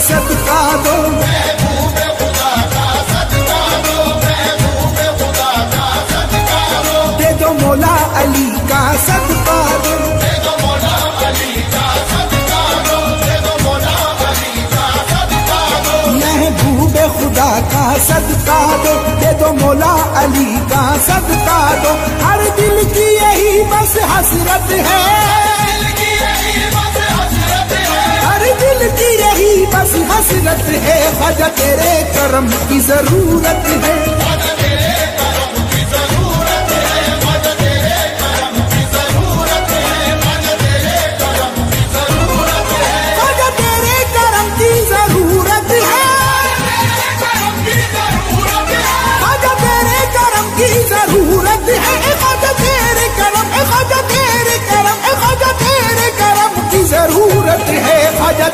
صدقہ دو، دے دو مولا علی کا صدقہ دو محبوب خدا کا صدقہ دو، دے دو مولا علی کا صدقہ دو۔ ہر دل کی یہی بس حسرت ہے۔ کی یہی بس حسرت ہے خدا تیرے کرم کی ضرورت ہے۔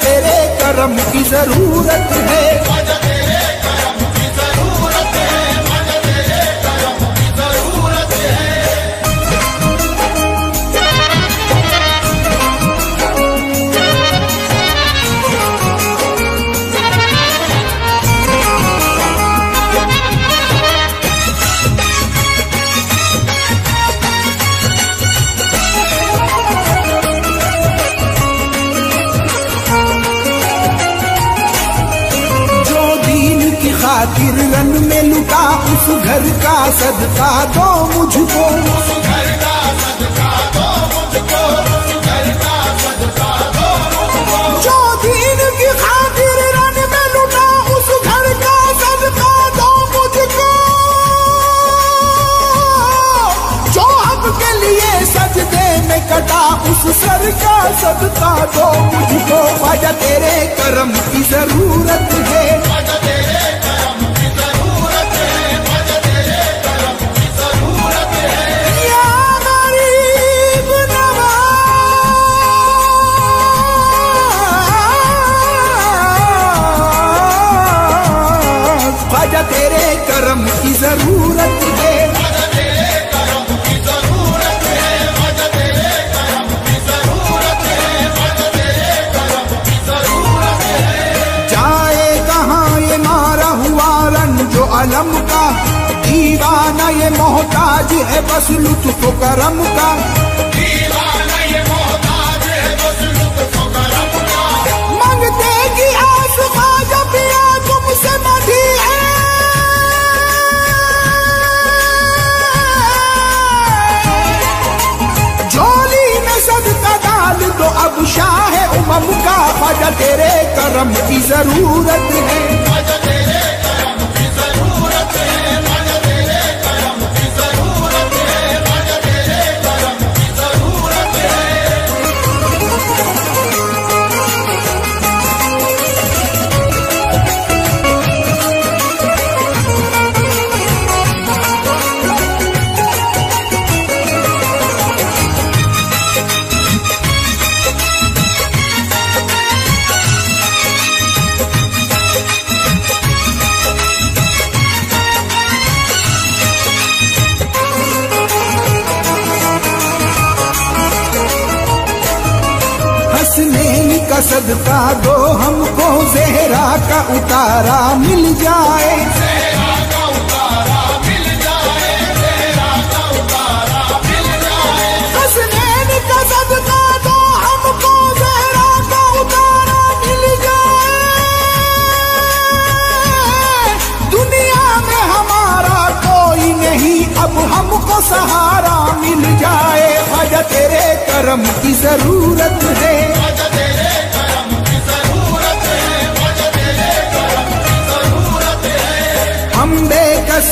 تیرے کرم کی ضرورت ہے۔ صدقہ دو مجھ کو۔ گھر دو مجھ کو اس گھر کا صدقہ دو مجھ کو۔ جو حق کے لیے سجدے میں کٹا، اس سر کا صدقہ دو مجھ کو۔ خواجہ تیرے کرم کی ضرورت ہے۔ بس لطف و کرم کا۔ منگتے کی آس جھولی میں صدقہ ڈال دو اب شاہ امم کا خواجہ تیرے کرم کی ضرورت کا صدقہ دو ہم کو زہرا کا اتارا مل جائے۔ سہارا مل جائے۔ اب ہم کو سہارا مل جائے۔ خواجہ تیرے کرم کی ضرورت ہے۔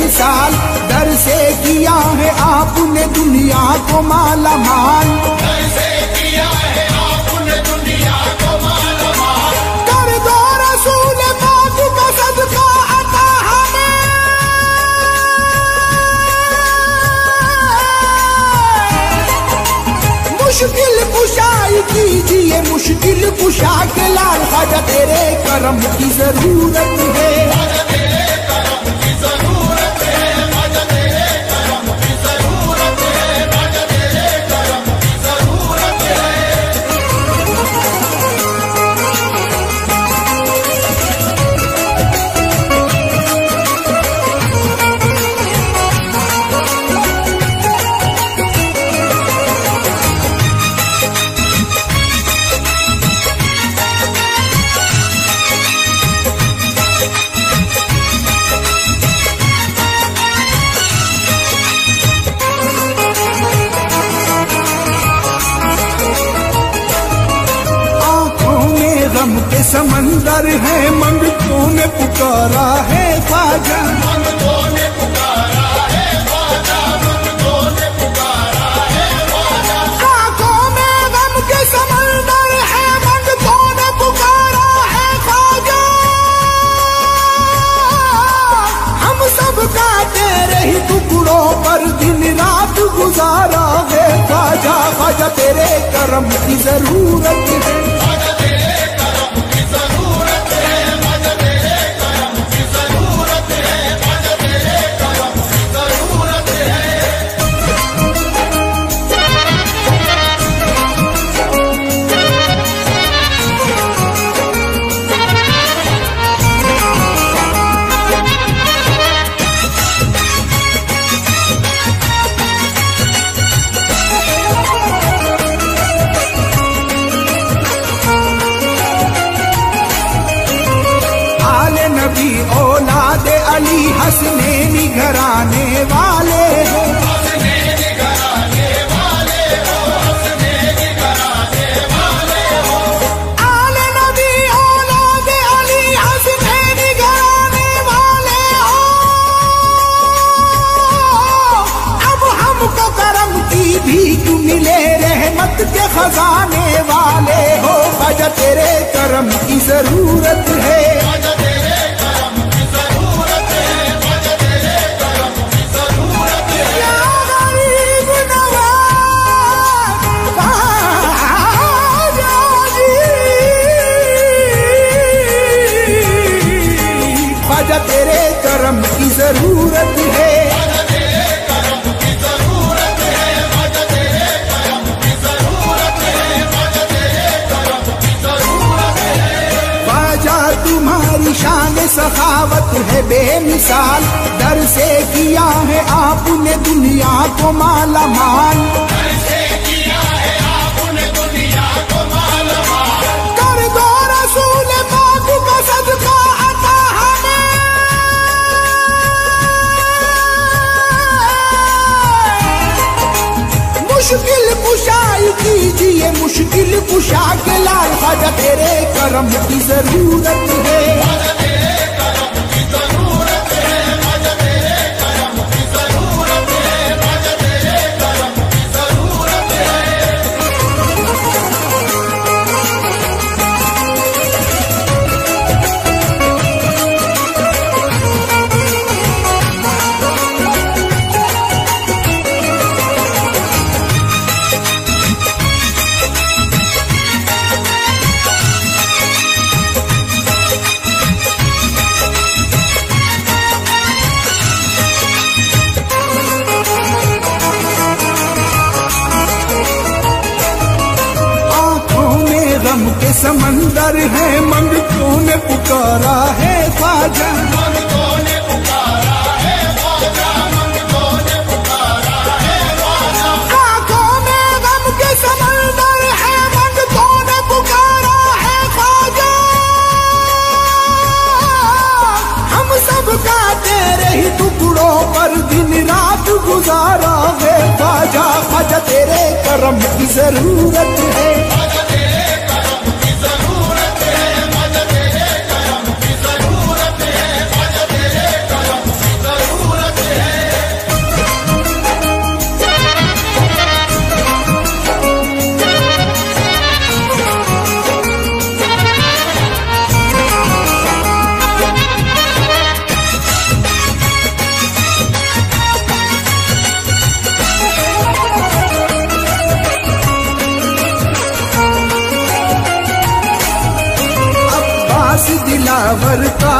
مثال، در سے کیا ہے آپ نے دنیا کو مالا مال؟ کر دو کا مشکل کشائی کیجیے مشکل کشا کے لال خواجہ، تیرے کرم کی ضرورت ہے۔ تیرے کرم کی ضرورت ہے۔ کو مالا مال مشکل کشائی کیجیے مشکل پوشا کے لال خواجہ تیرے کرم کی ضرورت ہے۔ در ہے منگتوں نے پکارا ہے نے پکارا ہے خواجہ۔ ہم سب کا تیرے ہی ٹکڑوں پر دن رات گزارا ہے خواجہ۔ خواجہ تیرے کرم کی ضرورت ہے۔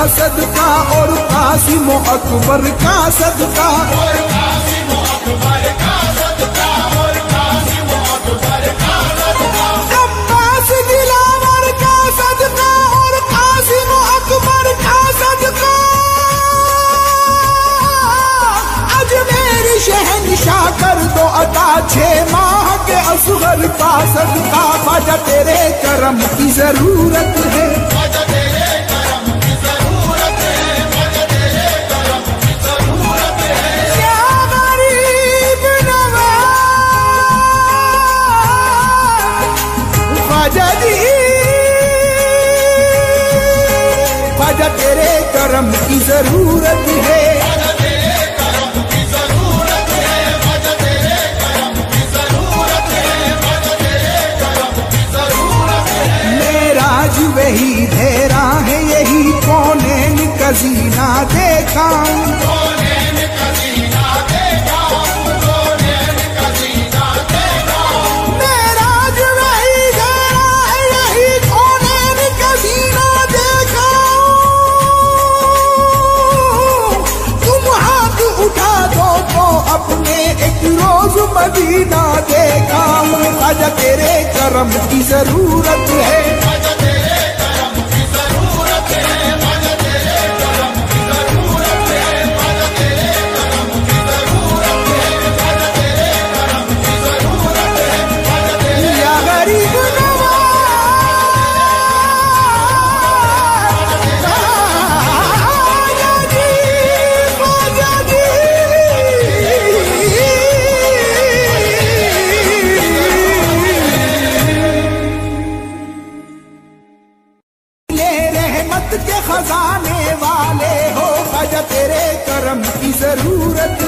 دلاور کا صدقہ اور قاسم و اکبر کا صدقہ۔ عباس دلاور کا صدقہ اور قاسم و اکبر کا صدقہ۔ اج میری شہنشاہ کر دو عطا، چھ ماہ کے اصغر کا صدقہ۔ خواجہ تیرے کرم کی ضرورت ہے۔ خواجہ جی خواجہ تیرے کرم کی ضرورت ہے میراج وہی دھیرا ہے یہی کونین کزینہ دیکھا